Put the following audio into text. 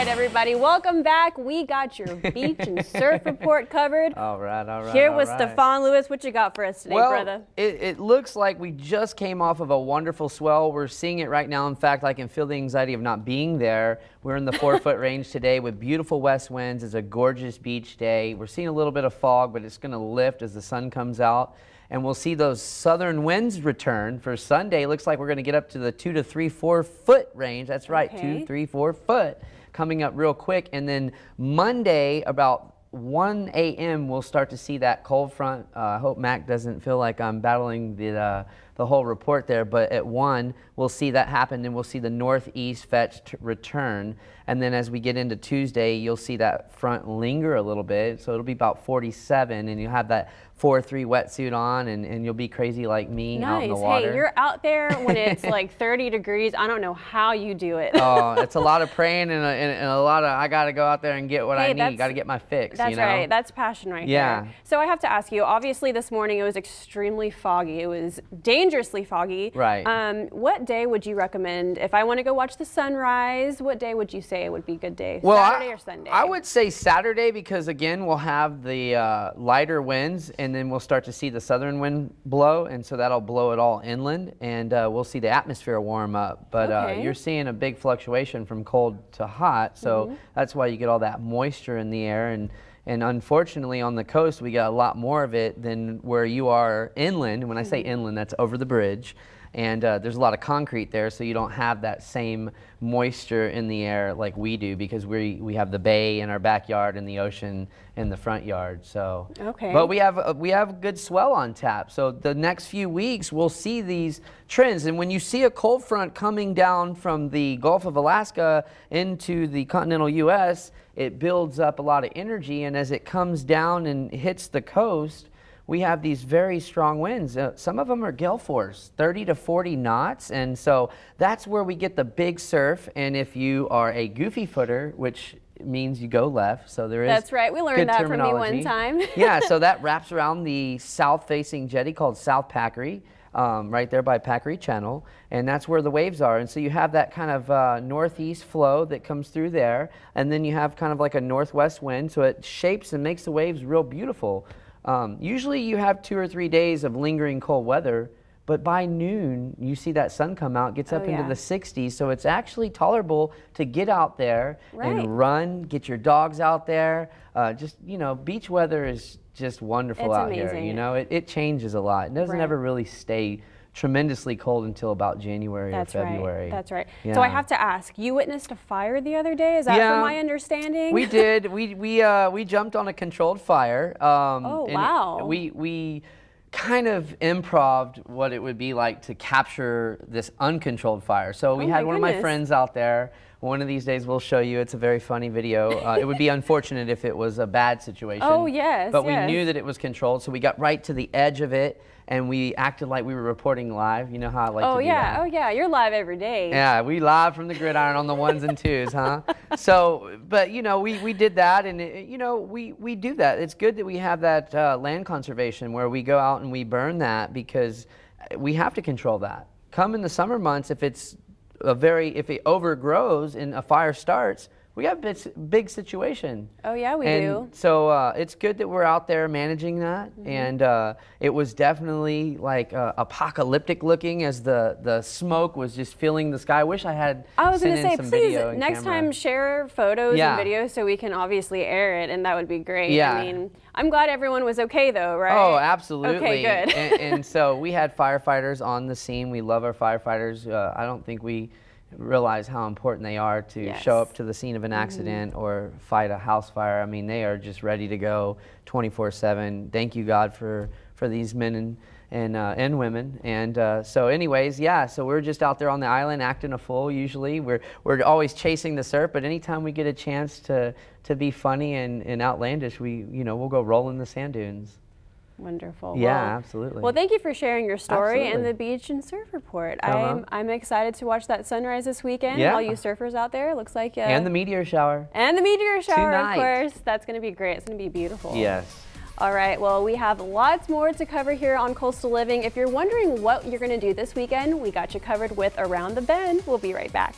right, everybody, welcome back. We got your beach and surf report covered. All right, all right. Here all with right. Stefan Lewis. What you got for us today, well, brother? It, it looks like we just came off of a wonderful swell. We're seeing it right now. In fact, I can feel the anxiety of not being there. We're in the four foot range today with beautiful west winds. It's a gorgeous beach day. We're seeing a little bit of fog, but it's going to lift as the sun comes out. And we'll see those southern winds return for Sunday. Looks like we're going to get up to the two to three, four foot range. That's right, Okay. two, three, four foot coming up real quick. And then Monday, about 1 a.m., we'll start to see that cold front. Uh, I hope Mac doesn't feel like I'm battling the, uh, the whole report there, but at 1, we'll see that happen, and we'll see the northeast fetch return. And then as we get into Tuesday, you'll see that front linger a little bit. So it'll be about 47, and you'll have that 4 3 wetsuit on, and, and you'll be crazy like me out in the Nice. water. Hey, you're out there when it's like 30 degrees. I don't know how you do it. oh, it's a lot of praying and a, and, a lot of I got to go out there and get what Hey, I need. Got to get my fix. That's you know? right. That's passion right Yeah. there. So I have to ask you. Obviously, this morning it was extremely foggy. It was dangerously foggy. Right. Um, what day would you recommend if I want to go watch the sunrise? What day would you say it would be a good day? Well, Saturday I, or Sunday? I would say Saturday because again we'll have the uh, lighter winds and then we'll start to see the southern wind blow and so that'll blow it all inland and uh, we'll see the atmosphere warm up. But uh, you're seeing a big fluctuation from cold to hot, so Mm-hmm. that's why you get all that moisture in the air and. And unfortunately, on the coast, we got a lot more of it than where you are inland. When I say Mm-hmm. inland, that's over the bridge. And uh, there's a lot of concrete there, so you don't have that same moisture in the air like we do because we, we have the bay in our backyard and the ocean in the front yard. So, Okay. but we have uh, we have good swell on tap. So the next few weeks we'll see these trends. And when you see a cold front coming down from the Gulf of Alaska into the continental U.S., it builds up a lot of energy, and as it comes down and hits the coast we have these very strong winds. Uh, some of them are gale force, 30 to 40 knots. And so that's where we get the big surf. And if you are a goofy footer, which means you go left, so there is That's right. We learned that from me one time. yeah, so that wraps around the south facing jetty called South Packery. Um, right there by Packery Channel, and that's where the waves are. And so you have that kind of uh, northeast flow that comes through there, and then you have kind of like a northwest wind, so it shapes and makes the waves real beautiful. Um, usually you have two or three days of lingering cold weather, but by noon you see that sun come out, gets up Oh, into yeah. the 60s, so it's actually tolerable to get out there Right. and run, get your dogs out there. Uh, just you know, beach weather is just wonderful It's out here. You know, it, it changes a lot. It doesn't Right. ever really stay tremendously cold until about January That's or February. right. That's right. So I have to ask. You witnessed a fire the other day. Is that Yeah. from my understanding? We did. We we uh, we jumped on a controlled fire. Um, Oh, and wow. We we kind of improved what it would be like to capture this uncontrolled fire. So we Oh, had one of my friends out there. One of these days we'll show you. It's a very funny video. Uh, it would be unfortunate if it was a bad situation. Oh, yes, But we yes. knew that it was controlled, so we got right to the edge of it and we acted like we were reporting live. You know how I like oh to do yeah. that. Oh yeah. You're live every day. Yeah, we live from the gridiron on the ones and twos, huh? So, but you know, we, we did that, and it, you know, we, we do that. It's good that we have that uh, land conservation where we go out and we burn that because we have to control that. Come in the summer months, if it's a very if it overgrows and a fire starts, we have a big, big situation. Oh yeah, we and do. So uh, it's good that we're out there managing that, Mm-hmm. and uh, it was definitely like uh, apocalyptic looking as the the smoke was just filling the sky. I wish I had. I was going to say, please, next camera. time share photos Yeah. and videos so we can obviously air it, and that would be great. Yeah. I mean, I'm glad everyone was okay though, right? Oh, absolutely. Okay, good. and, and so we had firefighters on the scene. We love our firefighters. Uh, I don't think we realize how important they are to Yes. Mm-hmm. show up to the scene of an accident or fight a house fire. I mean, they are just ready to go 24/7. Thank you, God, for for these men and and uh, and women. And uh, so, anyways, yeah. So we're just out there on the island acting a fool. Usually, we're we're always chasing the surf. But anytime we get a chance to to be funny and, and outlandish, we you know we'll go roll in the sand dunes. Wonderful. Yeah, Well- absolutely. Well, thank you for sharing your story and the beach and surf report. Uh-huh. I'm I'm excited to watch that sunrise this weekend. Yeah. All you surfers out there, looks like uh, and the meteor shower. and the meteor shower, Tonight. of course. That's going to be great. It's going to be beautiful. Yes. All right, well, we have lots more to cover here on Coastal Living. If you're wondering what you're going to do this weekend, we got you covered with Around the Bend. We'll be right back.